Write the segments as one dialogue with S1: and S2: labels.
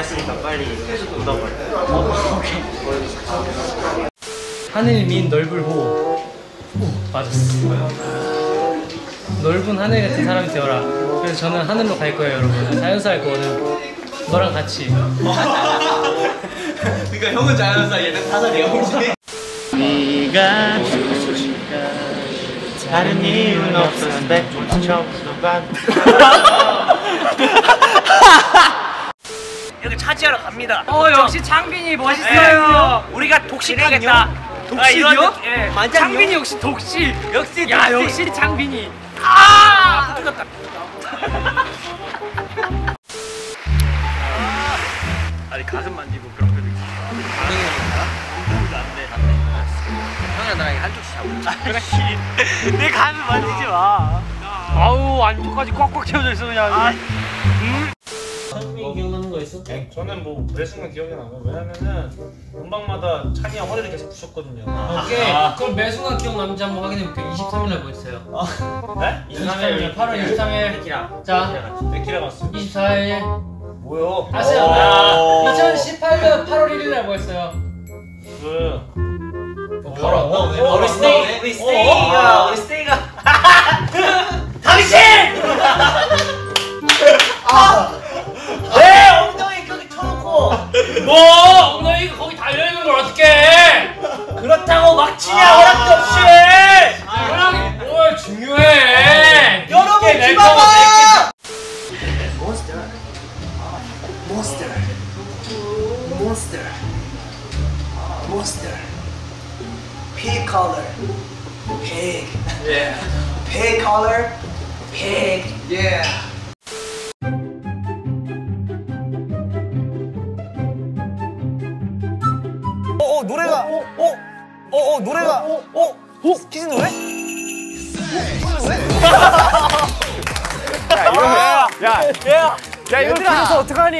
S1: 말했으니까 빨리 묻어버려.
S2: 하늘 민 넓을 호. 오, 맞았어. 넓은 하늘 같은 사람이 되어라. 그래서 저는 하늘로 갈 거예요, 여러분. 자연사 할 거거든. 너랑 같이.
S1: 그러니까 형은 자연사 얘는 타살이야 혹시? 네가 다른 이유는 없었는데 처음부터
S3: 차지하러 갑니다.
S2: 어, 역시 창빈이 멋있어요.
S3: 우리가 독식하겠다.
S2: 독실이요?
S3: 예.
S2: 창빈이 역시 독실.
S3: 역시
S2: 야,
S3: 독실.
S2: 역시 창빈이. 아!
S3: 뜨겁다. 아니 가슴 만지고 그런 있어.
S1: 형이랑 나랑 한쪽씩 잡고.
S3: 내 가슴 만지지 마. 아우 안쪽까지 꽉꽉 채워져 있어 그냥. 아,
S2: 뭐 기억나는 거 있어?
S4: 저는 뭐 매순간 기억이 나요. 왜냐면은 음방마다 찬이 형 허리를 계속 부셨거든요.
S2: 오케이. 그럼 매 순간 기억 나는지 한번 확인해 볼게요. 23일날 뭐 있어요?
S4: 네?
S2: 23일, 8월 23일. 자,
S4: 네키라 갔어요.
S2: 24일.
S4: 뭐요?
S2: 아세요?
S4: 오.
S2: 2018년 8월 1일날 뭐 했어요?
S4: 그
S2: 바로 안 나오네.
S3: 우리 스테이 우리 스테이가 우리 스테이가 당신! 야, 야 이거 들어서 어떡하니?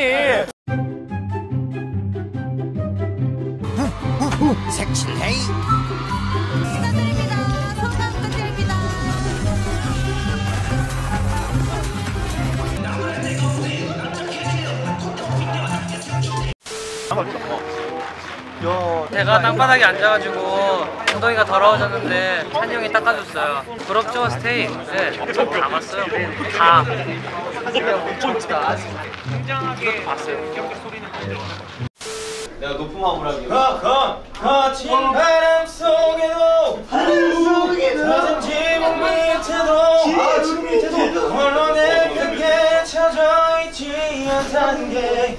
S5: 부탁드립니다. 성남 부탁드립니다.
S2: 제가 땅바닥에 앉아가지고 엉덩이가 더러워졌는데 찬이 형이 닦아줬어요. 부럽죠 스테이? 네, 저다 봤어요. 다. 이것도 봤어요.
S1: 내가 높은 마음으로 하기
S4: 거친 바람 속에도 바람 속에도 젖은 지붕 밑에도 지붕 밑에도 홀로 내 곁에 쳐져 있지 않다는 게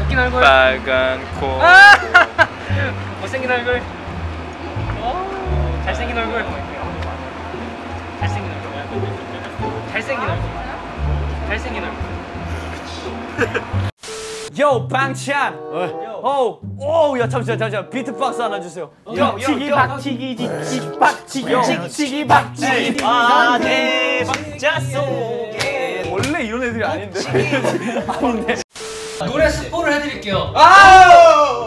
S2: 웃긴 얼굴.
S3: 빨간 코.
S2: 못생긴 얼굴. 어, 잘생긴 얼굴. 잘생긴 얼굴. 잘생긴 얼굴. 잘생긴 얼굴.
S3: 요 방찬. 오, 오, 야 잠시만 잠시만 비트박스 하나 주세요. 치기 박치기 지치 박치기 치기 박치기 아내 박자 속에 원래 이런 애들이 아닌데. 아닌데.
S2: 노래 스포를 해드릴게요.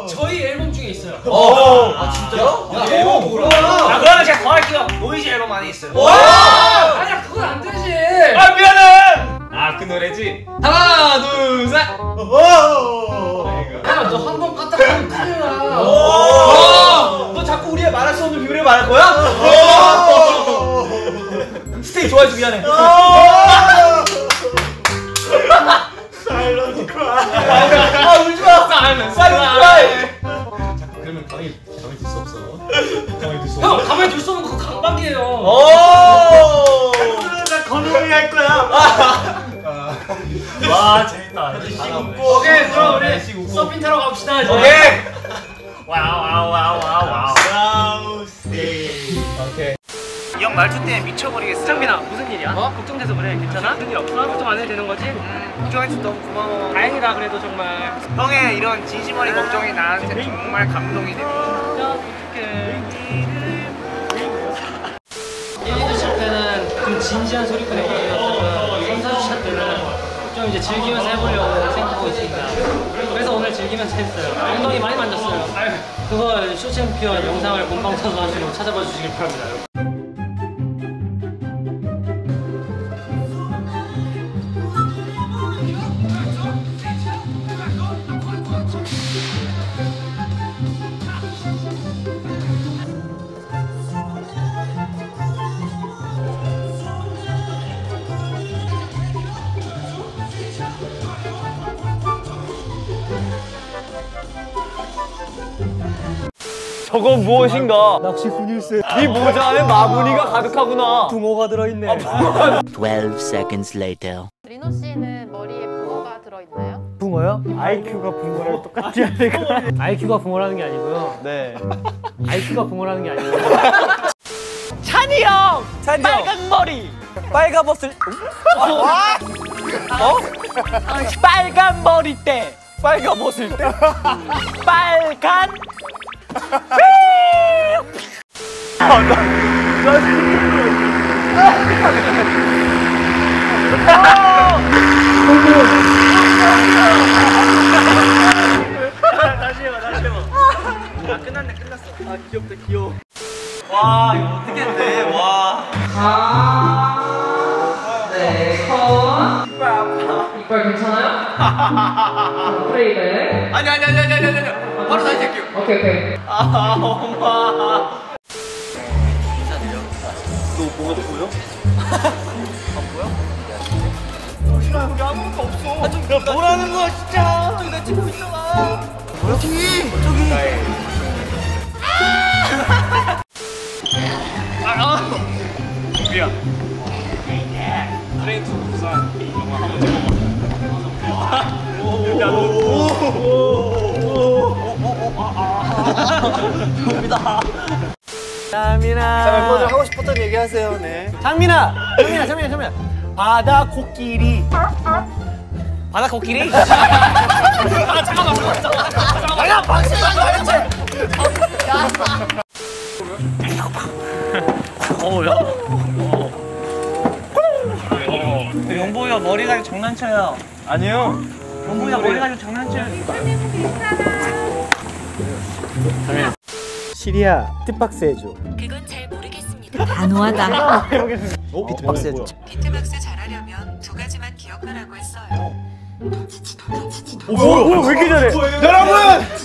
S2: 저희 앨범 중에 있어요.
S3: 아 진짜요? 앨범 뭐야?
S1: 아 그러면 제가 더 할게요 NOEASY 앨범 안에 있어요
S2: 아니야 그건 안 되지.
S3: 아 미안해.
S4: 아 그 노래지?
S2: 하나 둘 셋. 야 너 한 번 까딱하면 큰일 나.
S3: 너 자꾸 우리의 말할 수 없는 비밀을 말할 거야? 스테이 좋아해서 미안해. 아 울지 마. 사이렌
S4: 그러면 가만히 가만히 둘수 없어 가만히 둘수
S2: 형 가만히 둘 수 없는 거 강박이에요.
S3: 오.
S1: 나 건우이 할 거야
S4: 와 재밌다
S2: 오케이 그럼 우리 서핑 타러 갑시다.
S3: 오케이. 형 말투 때문에 미쳐버리겠어
S2: 장민아 무슨 일이야? 어? 걱정돼서 그래 괜찮아? 아, 무슨 일 없어? 걱정 안 해도 되는 거지?
S3: 음, 걱정해줘서 너무 고마워
S2: 다행이다 그래도 정말
S3: 형의 이런 진심 어린 걱정이 나한테 음. 정말 감동이 되고
S2: 진짜 어떡해 1인주실 때는 좀 진지한 소리꾼의 거리였지만 3, 4주 칠 때는 좀 이제 즐기면서 해보려고 생각하고 있습니다 그래서 오늘 즐기면서 했어요 엉덩이 많이 만졌어요 그걸 쇼챔피언 영상을 본방사수 하시고 찾아봐 주시길 바랍니다
S3: 저건 무엇인가? 낚시 분일세. 이 모자 안에 마무니가 가득하구나. 붕어가 들어있네.
S6: 12 seconds later.
S5: 리노 씨는 머리에 붕어가 들어있나요?
S3: 붕어요? IQ가 붕어랑 똑같지 않을까?
S2: IQ가 붕어라는 게 아니고요.
S3: 네.
S2: IQ가 붕어라는 게 아니고요.
S3: 찬이 형! 찬이 빨간 머리! 빨간 벗을 어? 빨간 머리 때 빨간 벗을 때 빨간
S1: 와.
S2: 이빨 괜찮아요? 프레이백.
S1: 아니 아니 아니 아니 아니 아니. 바로 다시 할게요.
S2: 오케이 오케이.
S1: 아 엄마.
S3: 뭐라는 거야 진짜. 나 찍고 있잖아 저기? 저기 장민아. 자 멤버들 하고 싶었던 얘기 하세요. 네. 장민아! 장민아 장민아 장민아. 바다 코끼리. 바다 코끼리? 아 잠깐만 잠깐만 야 방심하지 말지
S1: 영보이가 머리 가지고 장난쳐요.
S3: 아니요.
S1: 영보이가 머리 가지고 장난쳐요.
S3: 시리아 티박스 해줘
S5: 그건 잘 모르겠습니다.
S7: 단호하다.
S3: 비트박스 해줘
S8: 비트박스 잘하려면 두 가지만 기억하라고 했어요.
S3: 오 뭐야 왜 이렇게 잘해 여러분